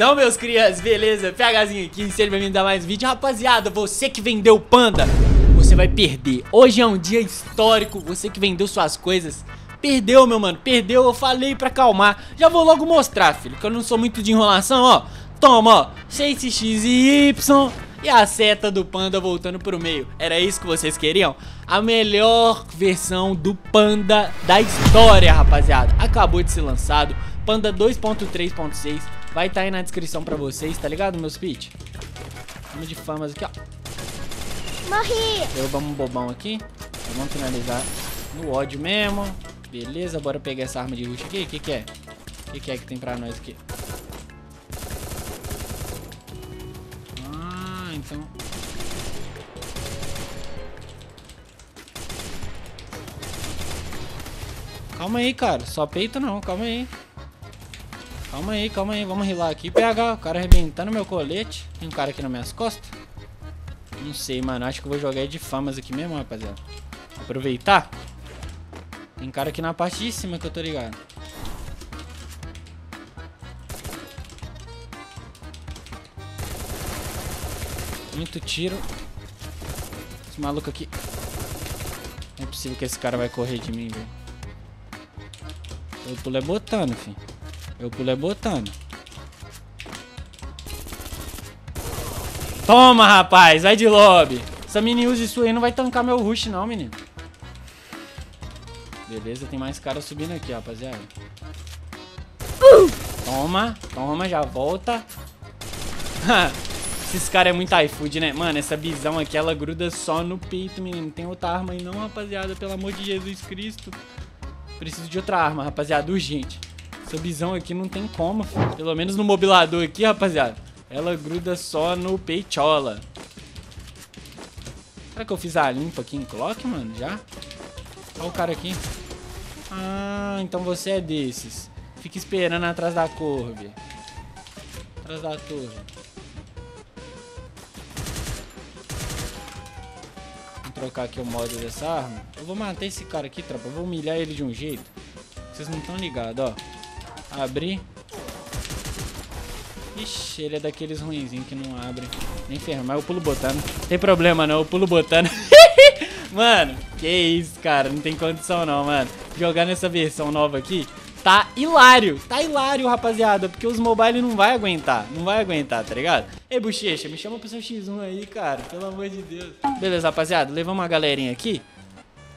Visão, meus crianças, beleza? PHzinho aqui, seja bem-vindo a mais um vídeo Rapaziada, você que vendeu panda, você vai perder Hoje é um dia histórico, você que vendeu suas coisas Perdeu, meu mano, perdeu, eu falei pra calmar Já vou logo mostrar, filho, que eu não sou muito de enrolação, ó Toma, ó, 6x e Y e a seta do panda voltando pro meio. Era isso que vocês queriam? A melhor versão do panda da história, rapaziada. Acabou de ser lançado. Panda 2.3.6. Vai estar tá aí na descrição pra vocês, tá ligado, meus pitch? Vamos de famas aqui, ó. Morri! Derrubamos um bobão aqui. Então vamos finalizar no ódio mesmo. Beleza, bora pegar essa arma de rush aqui. O que, que é? O que, que é que tem pra nós aqui? então... Calma aí, cara. Só peito não, calma aí. Calma aí, calma aí. Vamos rilar aqui. PH, o cara arrebentando meu colete. Tem um cara aqui nas minhas costas. Não sei, mano. Acho que eu vou jogar de famas aqui mesmo, rapaziada. Aproveitar. Tem cara aqui na parte de cima que eu tô ligado. Muito tiro. Esse maluco aqui. Não é possível que esse cara vai correr de mim, velho. Eu pulo é botando, filho. Eu pulo é botando. Toma, rapaz. Vai de lobby. Essa mini use sua aí não vai tancar meu rush, não, menino. Beleza, tem mais cara subindo aqui, rapaziada. Toma, toma, já volta. Esses caras é muito iFood, né? Mano, essa visão aqui, ela gruda só no peito, menino. Tem outra arma aí não, rapaziada. Pelo amor de Jesus Cristo. Preciso de outra arma, rapaziada. Urgente. Essa visão aqui não tem como. Pelo menos no mobilador aqui, rapaziada. Ela gruda só no peitola. Será que eu fiz a limpa aqui em clock, mano? Já? Olha o cara aqui. Ah, então você é desses. Fica esperando atrás da curva. Atrás da torre. trocar aqui o modo dessa arma. Eu vou matar esse cara aqui, tropa. Eu vou humilhar ele de um jeito. Vocês não estão ligados, ó. Abrir. Ixi, ele é daqueles ruinzinhos que não abre. Nem ferro, mas eu pulo botando. Tem problema não, eu pulo botando. mano, que isso, cara. Não tem condição não, mano. Jogar nessa versão nova aqui tá hilário. Tá hilário, rapaziada. Porque os mobile não vai aguentar. Não vai aguentar, tá ligado? Ei, bochecha, me chama pro seu X1 aí, cara. Pelo amor de Deus. Beleza, rapaziada. Levamos uma galerinha aqui.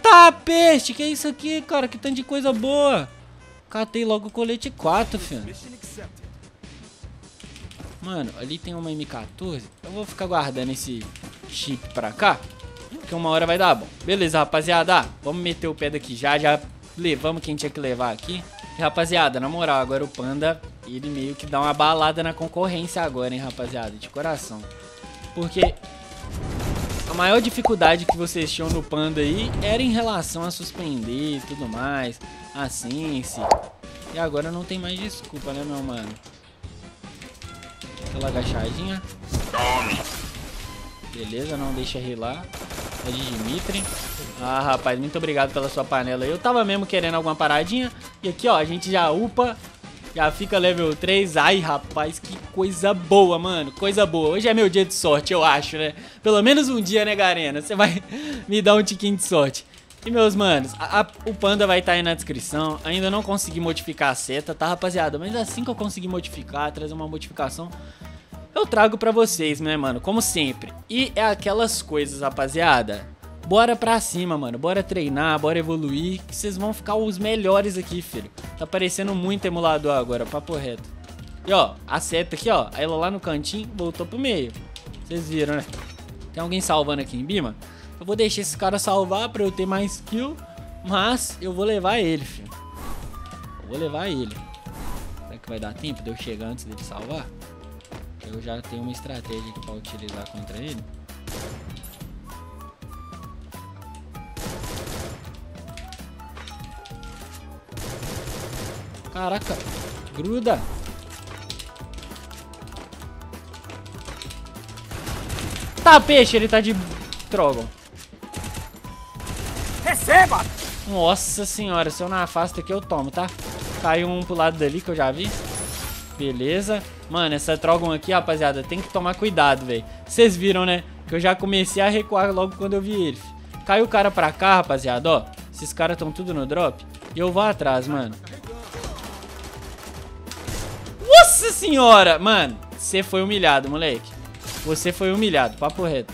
Tá, peste. Que isso aqui, cara? Que tanto de coisa boa. Catei logo o colete 4, filho. Mano, ali tem uma M14. Eu vou ficar guardando esse chip pra cá. Porque uma hora vai dar bom. Beleza, rapaziada. vamos meter o pé daqui já. Já levamos quem tinha que levar aqui. Rapaziada, na moral, agora o Panda, ele meio que dá uma balada na concorrência agora, hein, rapaziada, de coração. Porque a maior dificuldade que vocês tinham no Panda aí era em relação a suspender e tudo mais, assim, se. E agora não tem mais desculpa, né, meu mano? Aquela agachadinha. Beleza, não deixa rilar. É de Dimitri. Ah, rapaz, muito obrigado pela sua panela. Eu tava mesmo querendo alguma paradinha. E aqui, ó, a gente já upa. Já fica level 3. Ai, rapaz, que coisa boa, mano. Coisa boa. Hoje é meu dia de sorte, eu acho, né? Pelo menos um dia, né, Garena? Você vai me dar um tiquinho de sorte. E, meus manos, a, a, o panda vai estar tá aí na descrição. Ainda não consegui modificar a seta, tá, rapaziada? Mas assim que eu conseguir modificar, trazer uma modificação, eu trago pra vocês, né, mano? Como sempre. E é aquelas coisas, rapaziada. Bora pra cima, mano. Bora treinar, bora evoluir. Que vocês vão ficar os melhores aqui, filho. Tá parecendo muito emulador agora, papo reto. E ó, a seta aqui, ó. Ela lá no cantinho voltou pro meio. Vocês viram, né? Tem alguém salvando aqui em Bima? Eu vou deixar esse cara salvar pra eu ter mais kill. Mas eu vou levar ele, filho. Eu vou levar ele. Será que vai dar tempo de eu chegar antes dele salvar? Eu já tenho uma estratégia aqui pra utilizar contra ele. Caraca, gruda. Tá, peixe, ele tá de Trogon. Receba! Nossa senhora, se eu não afasto aqui eu tomo, tá? Caiu um pro lado dali que eu já vi. Beleza. Mano, essa Trogon aqui, rapaziada, tem que tomar cuidado, velho. Vocês viram, né? Que eu já comecei a recuar logo quando eu vi ele. Caiu o cara pra cá, rapaziada, ó. Esses caras estão tudo no drop. E eu vou atrás, mano. Nossa senhora! Mano, você foi humilhado, moleque. Você foi humilhado, papo reto.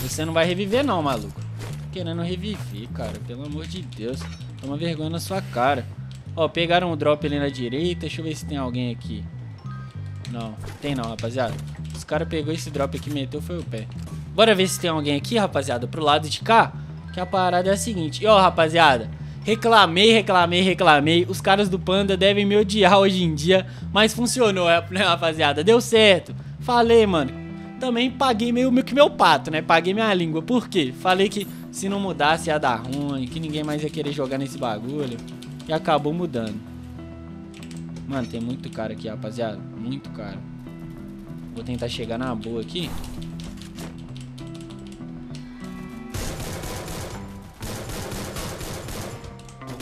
Você não vai reviver não, maluco. Querendo reviver, cara. Pelo amor de Deus. Toma vergonha na sua cara. Ó, pegaram o drop ali na direita. Deixa eu ver se tem alguém aqui. Não, tem não, rapaziada. Os caras pegou esse drop aqui e meteu foi o pé. Bora ver se tem alguém aqui, rapaziada, pro lado de cá. Que a parada é a seguinte. E ó, rapaziada, reclamei, reclamei, reclamei. Os caras do Panda devem me odiar hoje em dia. Mas funcionou, né, rapaziada? Deu certo. Falei, mano. Também paguei meio que meu pato, né? Paguei minha língua. Por quê? Falei que se não mudasse ia dar ruim, que ninguém mais ia querer jogar nesse bagulho. E acabou mudando. Mano, tem muito cara aqui, rapaziada. Muito cara. Vou tentar chegar na boa aqui.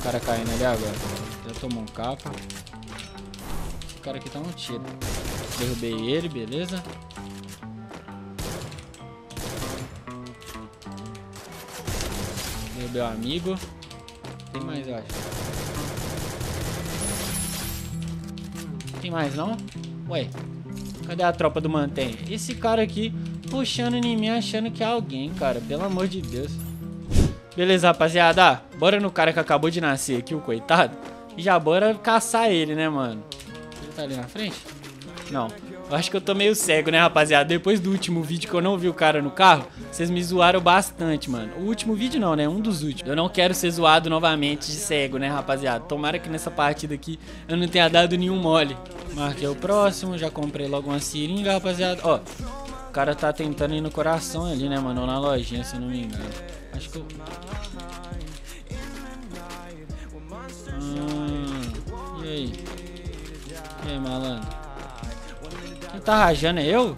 Cara caindo ali agora. Já tomou um capa. O cara aqui tá um tiro. Derrubei ele, beleza. Derrubei o amigo. Tem mais, eu acho. Tem mais, não? Ué, cadê a tropa do mantém? Esse cara aqui puxando em mim achando que é alguém, cara. Pelo amor de Deus. Beleza, rapaziada. Bora no cara que acabou de nascer aqui, o coitado. E já bora caçar ele, né, mano? Ele tá ali na frente? Não. Eu acho que eu tô meio cego, né, rapaziada? Depois do último vídeo que eu não vi o cara no carro, vocês me zoaram bastante, mano. O último vídeo não, né? Um dos últimos. Eu não quero ser zoado novamente de cego, né, rapaziada? Tomara que nessa partida aqui eu não tenha dado nenhum mole. Marquei o próximo, já comprei logo uma seringa, rapaziada. Ó, o cara tá tentando ir no coração ali, né, mano? Ou na lojinha, se eu não me engano. Acho que eu... Hum, e aí? E aí, malandro? Quem tá rajando é eu?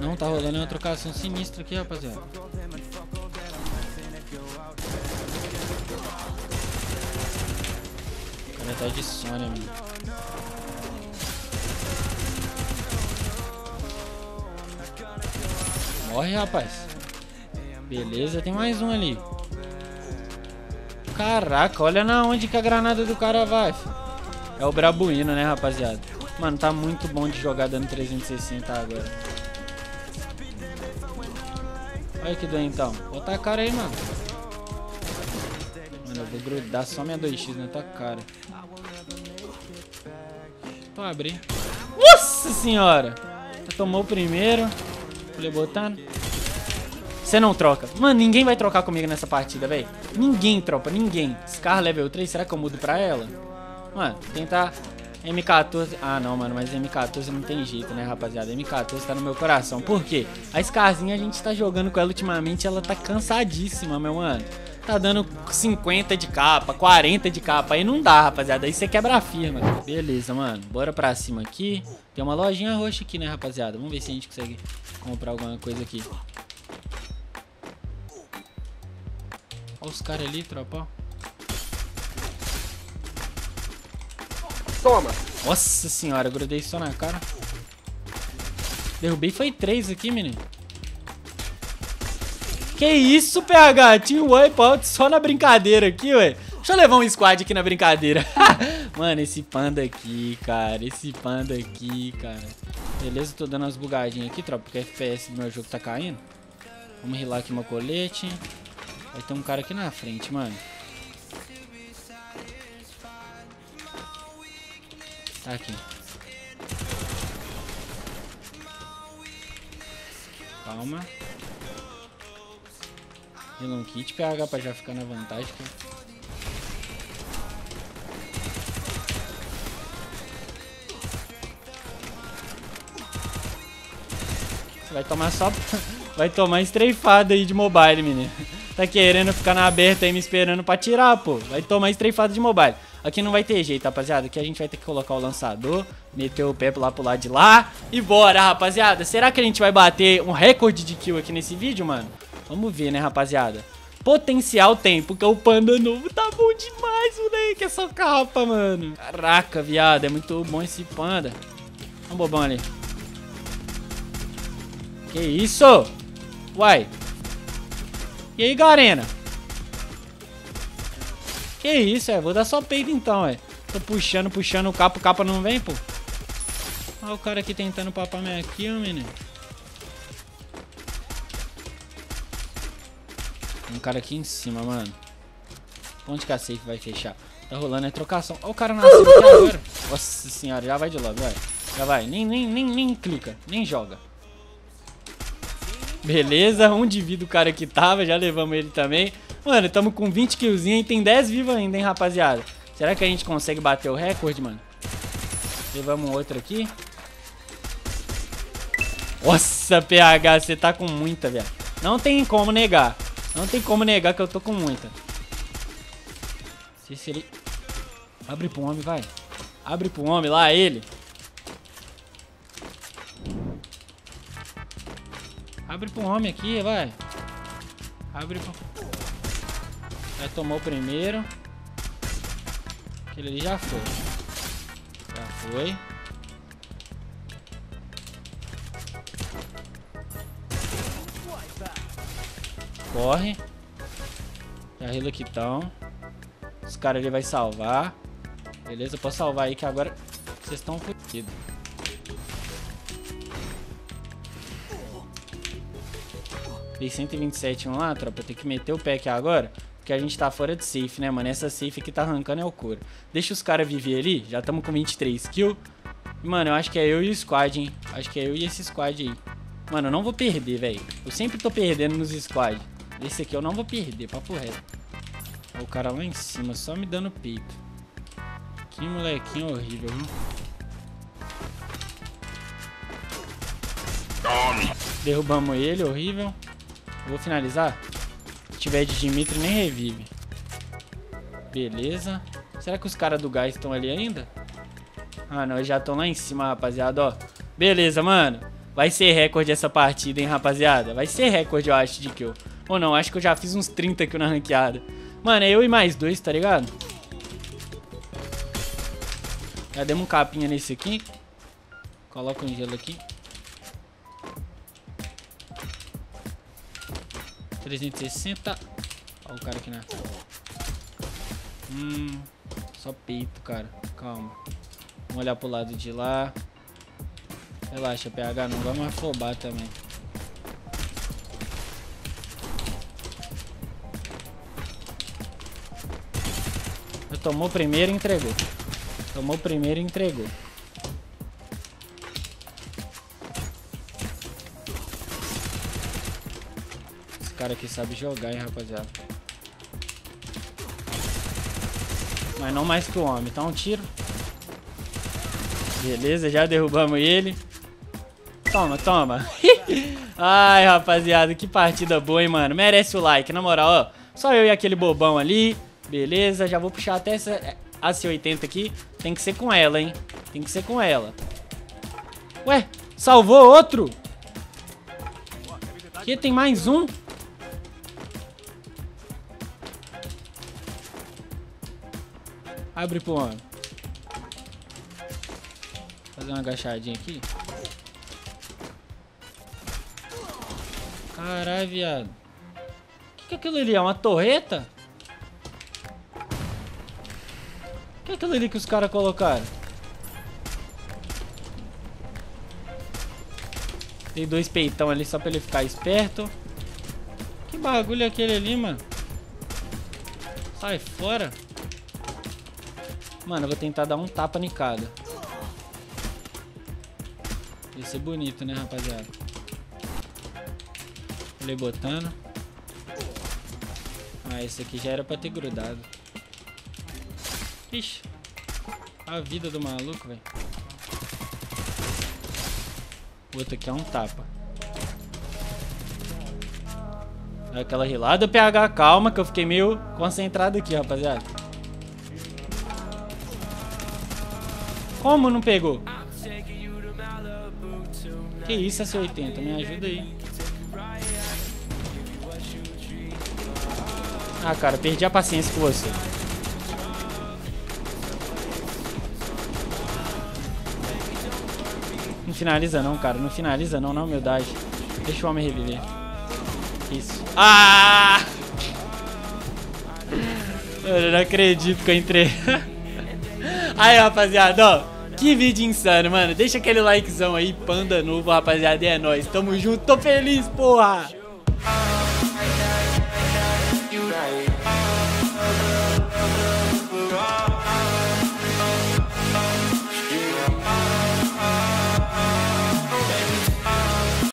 Não, tá rolando uma trocação sinistra aqui, rapaziada. O cara tá de Sônia, mano. Morre, rapaz. Beleza, tem mais um ali. Caraca, olha na onde que a granada do cara vai. É o Brabuíno, né, rapaziada? Mano, tá muito bom de jogar dando 360 agora. Olha que doentão. Bota a cara aí, mano. Mano, eu vou grudar só minha 2x na tua cara. Vou abrir. Nossa senhora! Tomou o primeiro. Falei botando. Você não troca. Mano, ninguém vai trocar comigo nessa partida, velho. Ninguém tropa, ninguém. Scar level 3, será que eu mudo pra ela? Mano, tentar M14... Ah, não, mano, mas M14 não tem jeito, né, rapaziada? M14 tá no meu coração. Por quê? A Scarzinha, a gente tá jogando com ela ultimamente, ela tá cansadíssima, meu mano. Tá dando 50 de capa, 40 de capa. Aí não dá, rapaziada. Aí você quebra a firma. Beleza, mano. Bora pra cima aqui. Tem uma lojinha roxa aqui, né, rapaziada? Vamos ver se a gente consegue comprar alguma coisa aqui. Olha os caras ali, tropa, Toma. Nossa senhora, grudei só na cara. Derrubei foi três aqui, menino. Que isso, PH? Tinha um wipeout só na brincadeira aqui, ué. Deixa eu levar um squad aqui na brincadeira. Mano, esse panda aqui, cara. Esse panda aqui, cara. Beleza, tô dando umas bugadinhas aqui, tropa, porque o FPS do meu jogo tá caindo. Vamos rilar aqui meu colete. Vai ter um cara aqui na frente, mano. Tá aqui. Calma. Relon kit PH pra já ficar na vantagem. Cara. Vai tomar só... Vai tomar estreifada aí de mobile, menino. Tá querendo ficar na aberta aí me esperando pra tirar, pô. Vai tomar estreifada de mobile. Aqui não vai ter jeito, rapaziada. Aqui a gente vai ter que colocar o lançador, meter o pé lá pro lado de lá e bora, rapaziada. Será que a gente vai bater um recorde de kill aqui nesse vídeo, mano? Vamos ver, né, rapaziada? Potencial tem, porque o panda novo tá bom demais, moleque. É só capa, mano. Caraca, viado. É muito bom esse panda. Um bobão ali. Que isso? Uai. E aí, Garena? Que isso, é? Vou dar só peito então, é. Tô puxando, puxando o capa, o capa não vem, pô. Olha o cara aqui tentando papar minha aqui, menino. Tem um cara aqui em cima, mano. Onde que a safe vai fechar? Tá rolando a trocação. Olha o cara nasceu aqui agora. Nossa senhora, já vai de logo, vai. Já vai. Nem, nem, nem, nem clica, nem joga. Beleza, um de vida o cara que tava, já levamos ele também. Mano, tamo com 20 killzinhos e tem 10 vivos ainda, hein, rapaziada. Será que a gente consegue bater o recorde, mano? Levamos outro aqui. Nossa, PH, você tá com muita, velho. Não tem como negar. Não tem como negar que eu tô com muita. Se ele... Abre pro homem, vai. Abre pro homem lá, ele. Abre pro homem aqui, vai. Abre pro... Já tomou o primeiro. Aquele ali já foi. Já foi. Corre. Já rila aqui tão. Os caras ali vai salvar. Beleza, eu posso salvar aí que agora vocês estão fodidos. Dei 127 um lá, tropa. Tem que meter o pé aqui agora. Porque a gente tá fora de safe, né, mano? Essa safe aqui tá arrancando é o couro. Deixa os caras viver ali. Já estamos com 23 kills. Mano, eu acho que é eu e o squad, hein? Acho que é eu e esse squad aí. Mano, eu não vou perder, velho. Eu sempre tô perdendo nos squad. Esse aqui eu não vou perder, papo reto. Olha o cara lá em cima, só me dando peito. Que molequinho horrível, viu? Derrubamos ele, horrível. Vou finalizar. Se tiver de Dimitri, nem revive. Beleza. Será que os caras do gás estão ali ainda? Ah, não. Eles já estão lá em cima, rapaziada, ó. Beleza, mano. Vai ser recorde essa partida, hein, rapaziada. Vai ser recorde, eu acho, de kill. Ou não, acho que eu já fiz uns 30 aqui na ranqueada. Mano, é eu e mais dois, tá ligado? Já demos um capinha nesse aqui. Coloca um gelo aqui. 360. Olha o cara aqui na... Hum, só peito, cara. Calma. Vamos olhar pro lado de lá. Relaxa, PH, não vamos afobar também. Tomou primeiro e entregou. Tomou primeiro e entregou. Cara aqui sabe jogar, hein, rapaziada. Mas não mais que o homem. Tá um tiro. Beleza, já derrubamos ele. Toma, toma. Ai, rapaziada, que partida boa, hein, mano. Merece o like, na moral, ó. Só eu e aquele bobão ali. Beleza, já vou puxar até essa AC80 aqui. Tem que ser com ela, hein? Tem que ser com ela. Ué, salvou outro? Aqui tem mais um. Abre pro homem. Fazer uma agachadinha aqui. Caralho, viado. O que, que é aquilo ali? É uma torreta? O que é aquilo ali que os caras colocaram? Tem dois peitão ali só pra ele ficar esperto. Que bagulho é aquele ali, mano? Sai fora. Mano, eu vou tentar dar um tapa em cada. Ia ser bonito, né, rapaziada? Ele botando. Ah, esse aqui já era pra ter grudado. Ixi. A vida do maluco, velho. O outro aqui é um tapa. Aquela rilada, PH, calma, que eu fiquei meio concentrado aqui, rapaziada. Como não pegou? Que isso, essa 80? Me ajuda aí. Ah, cara, perdi a paciência com você. Não finaliza não, cara. Não finaliza não, na humildade. Deixa o homem reviver. Isso. Ah! Eu não acredito que eu entrei. aí, rapaziada, ó. Que vídeo insano, mano. Deixa aquele likezão aí, panda novo, rapaziada. E é nóis. Tamo junto. Tô feliz, porra.